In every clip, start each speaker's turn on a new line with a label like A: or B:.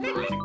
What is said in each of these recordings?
A: Hey!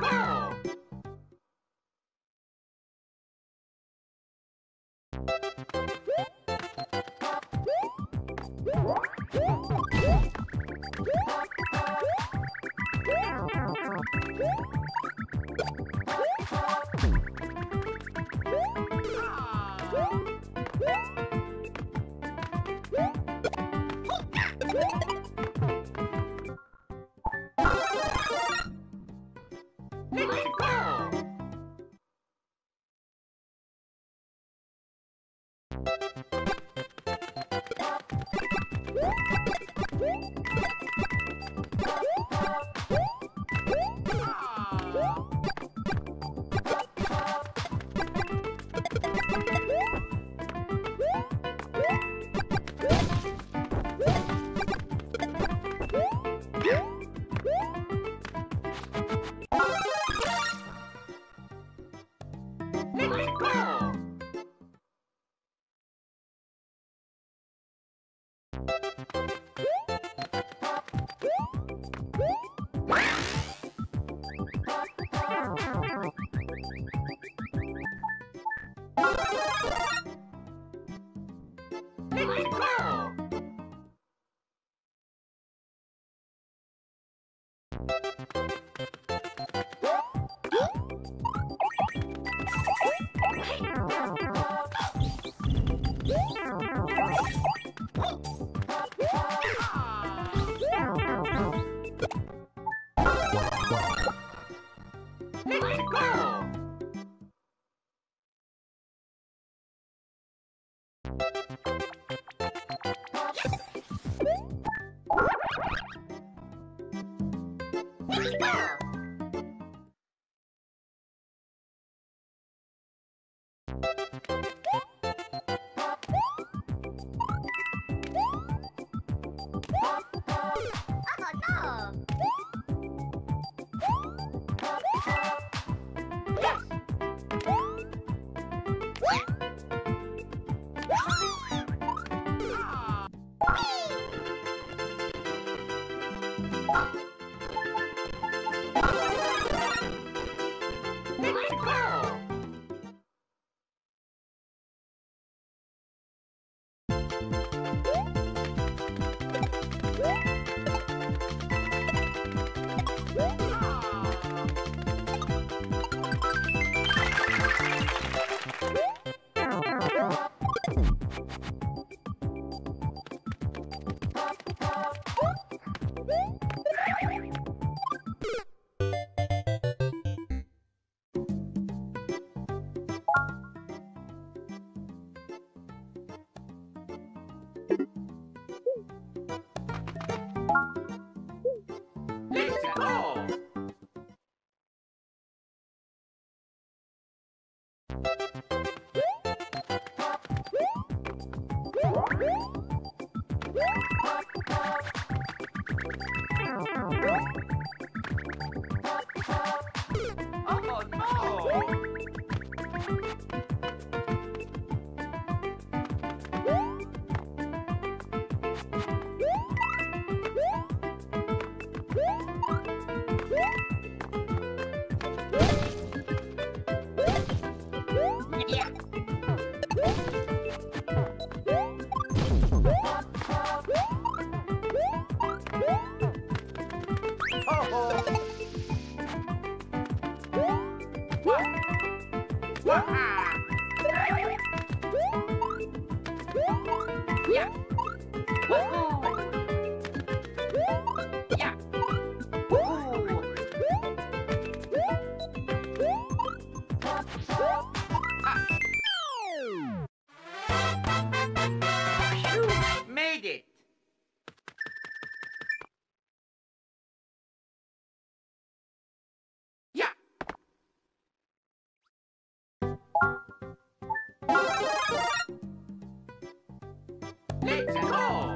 A: Let's go!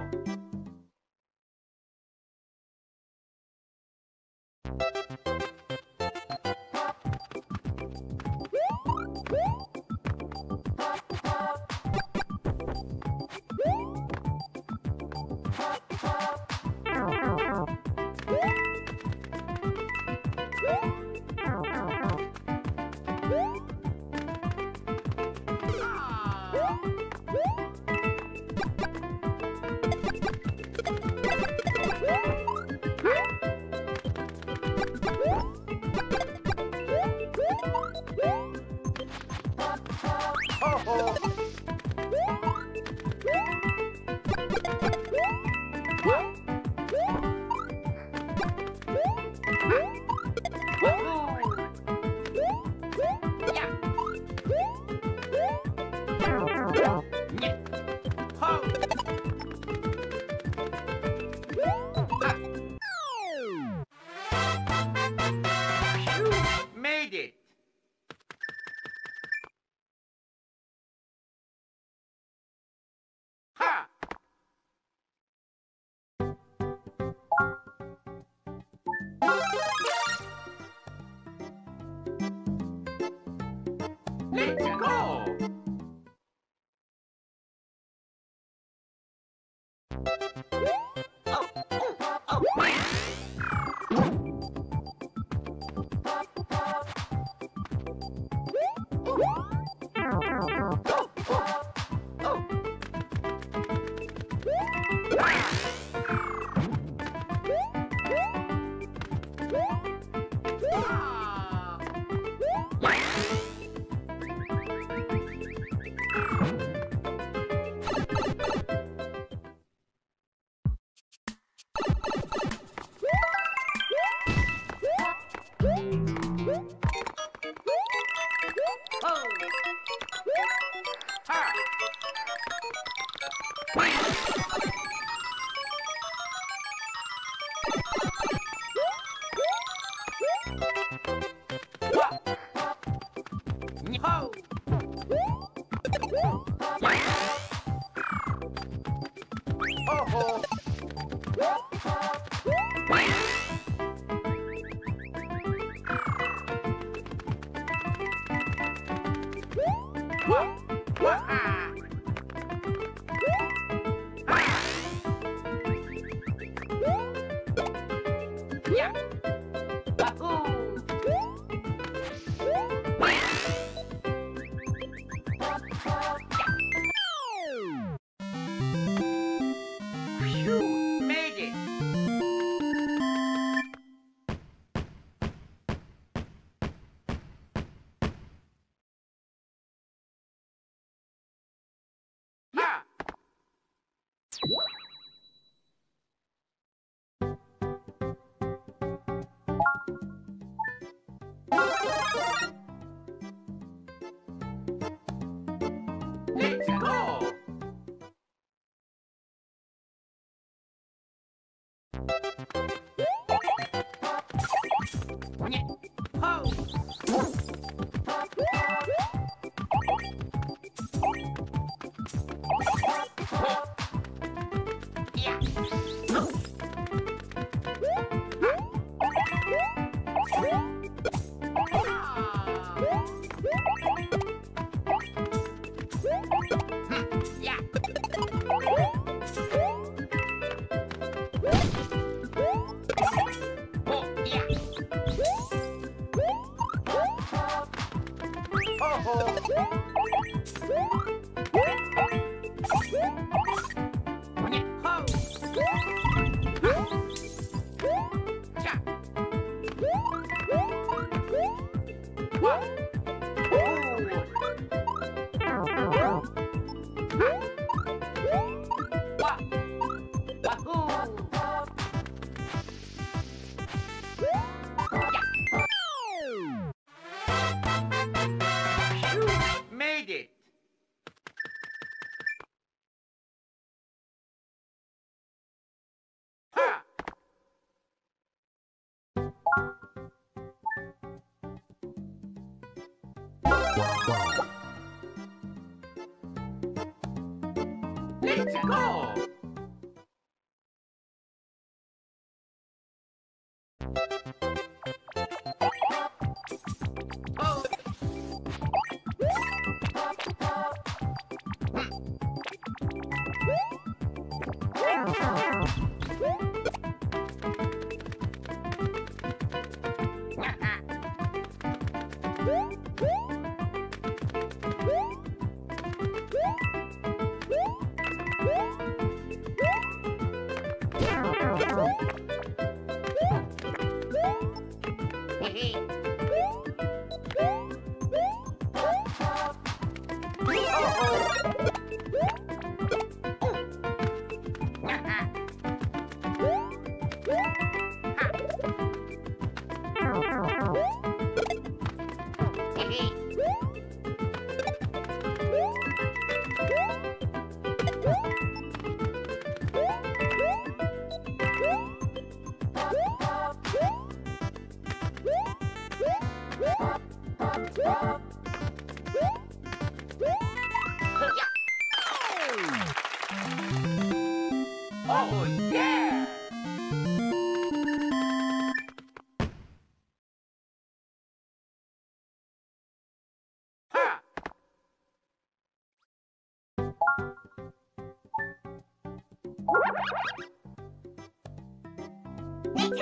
A: Let's go!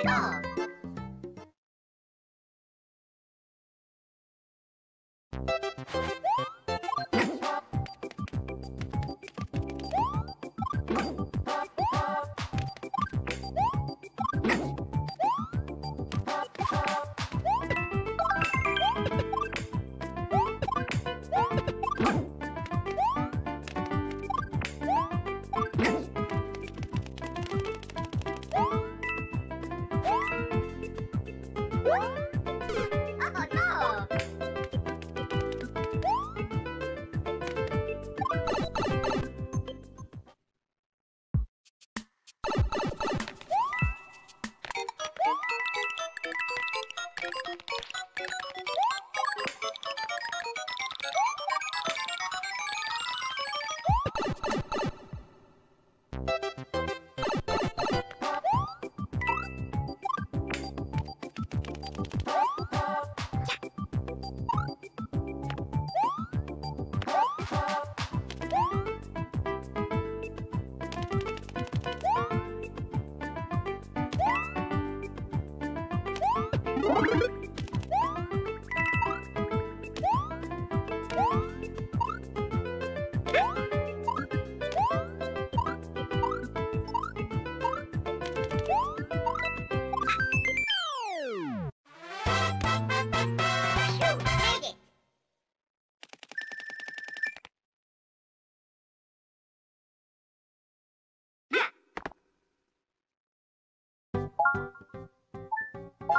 A: Go.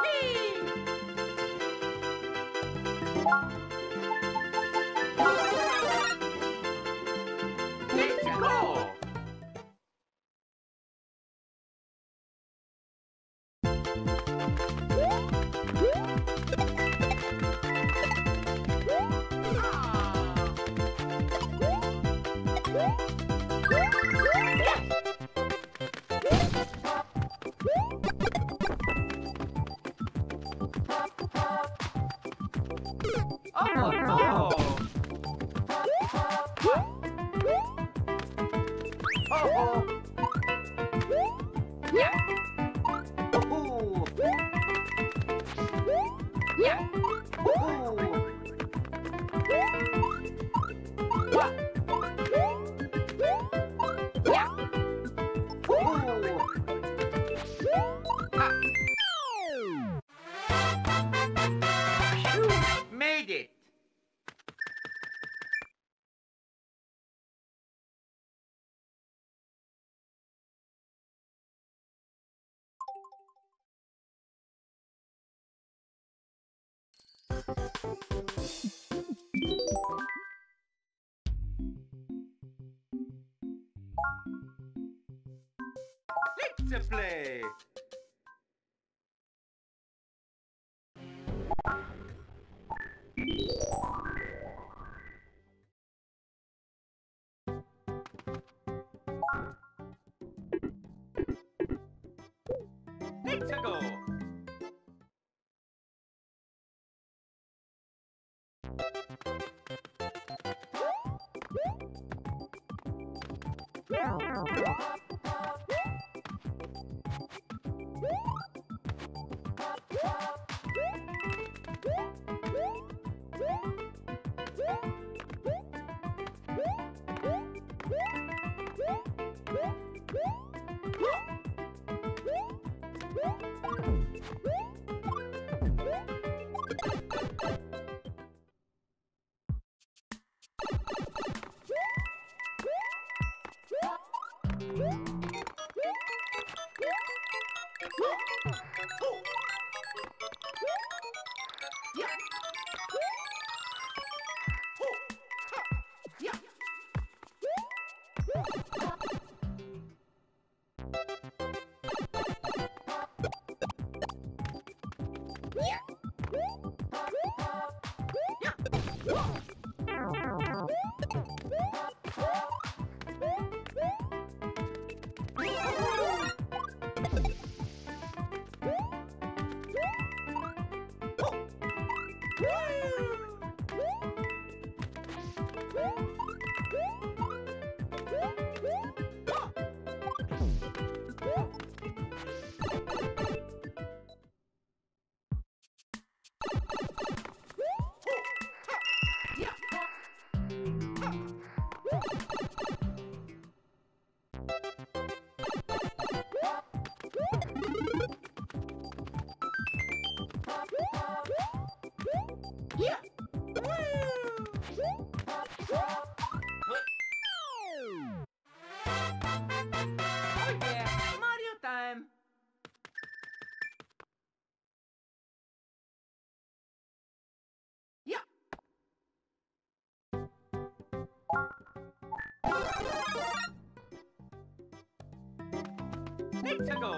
A: Whee! Let's play! Let's go! Oh 성공!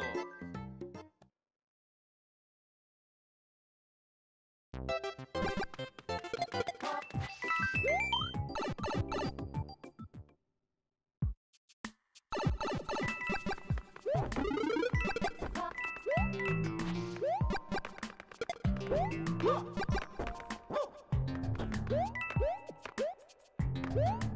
A: Woo!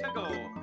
A: Let's go.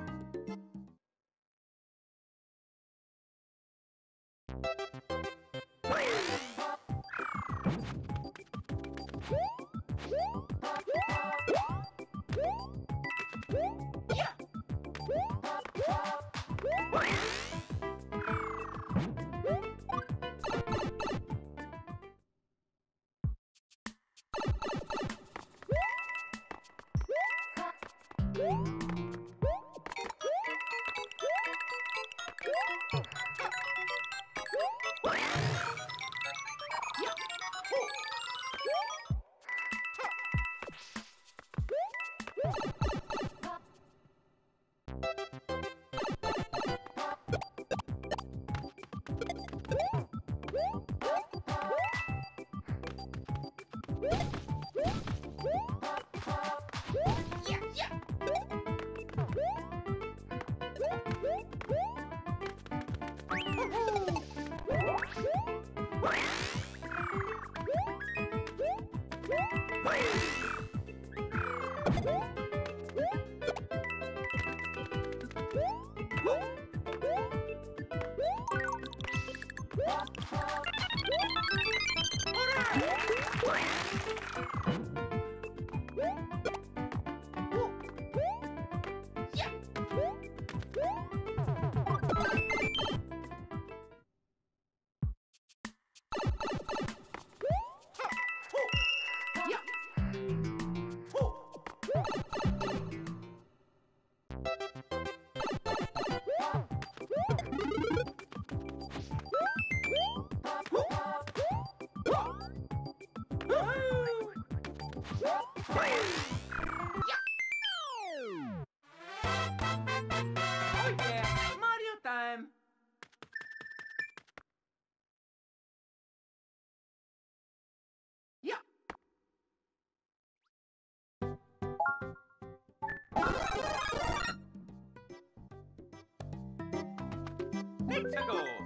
A: Let's go.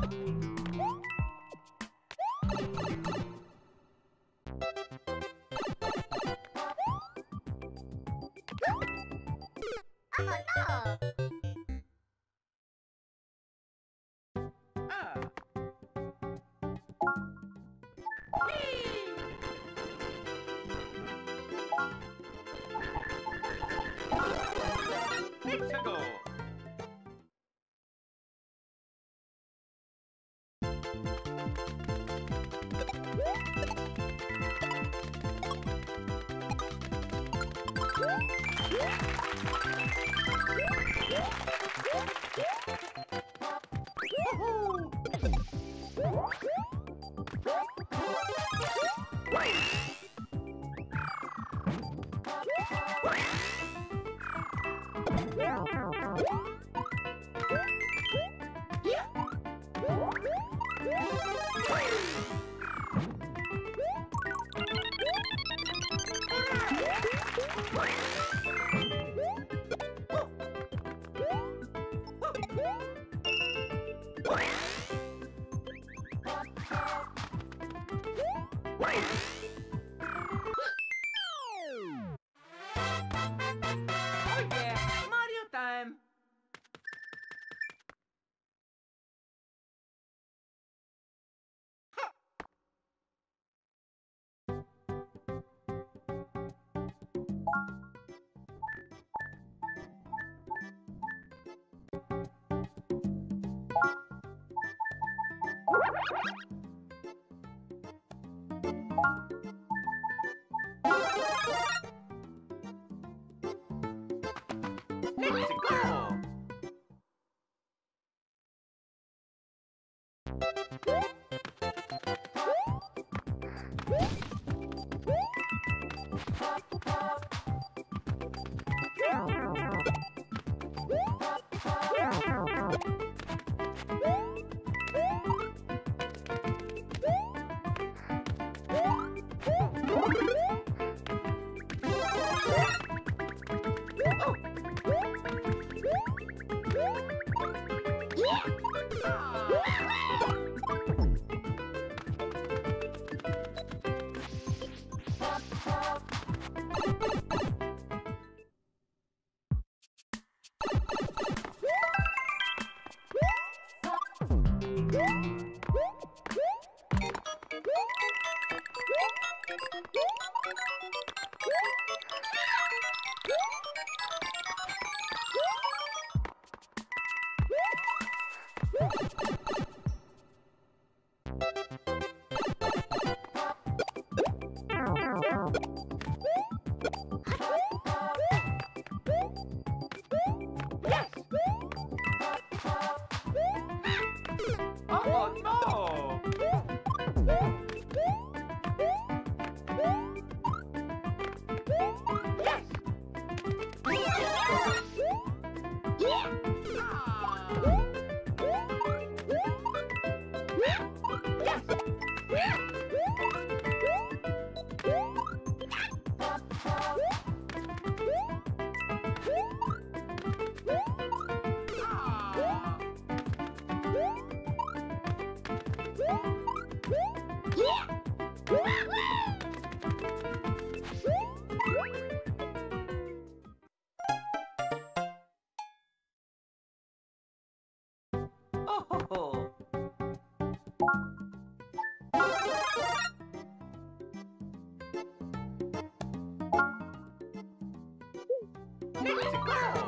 B: Oh no!
A: Oh Let's go. Ho. Let's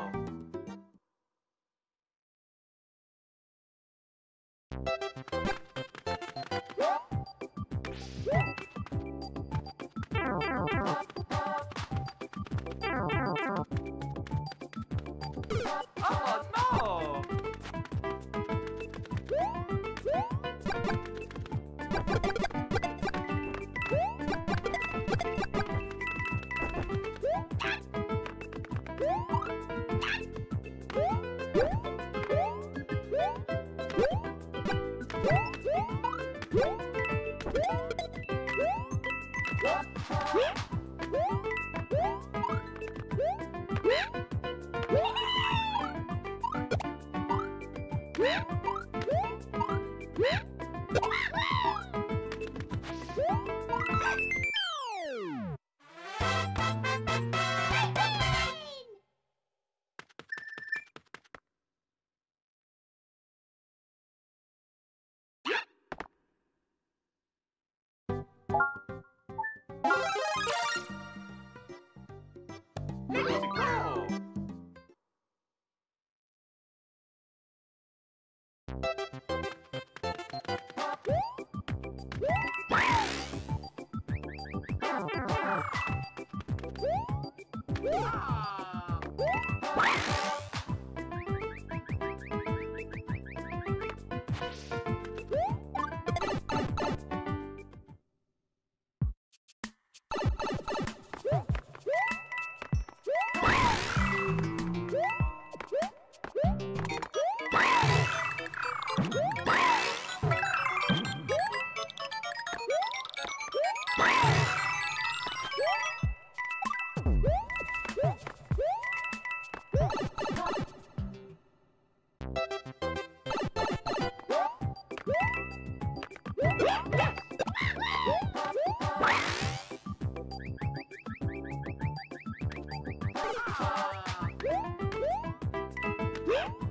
A: Oh!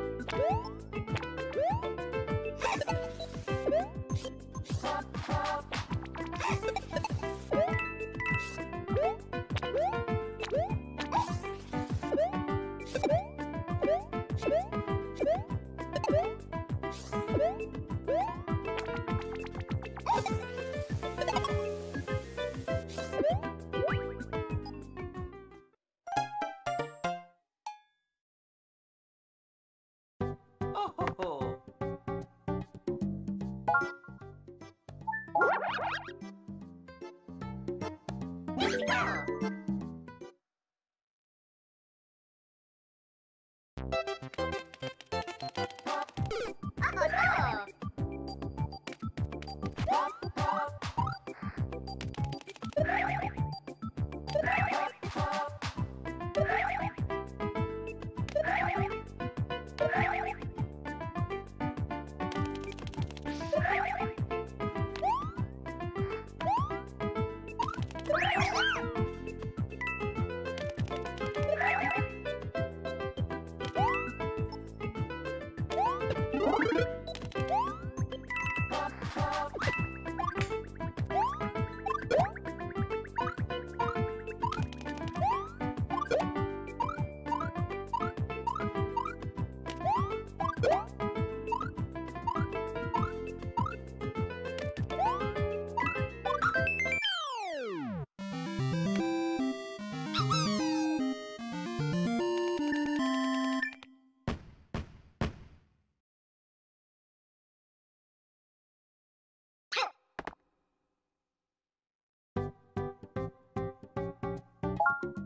A: Let's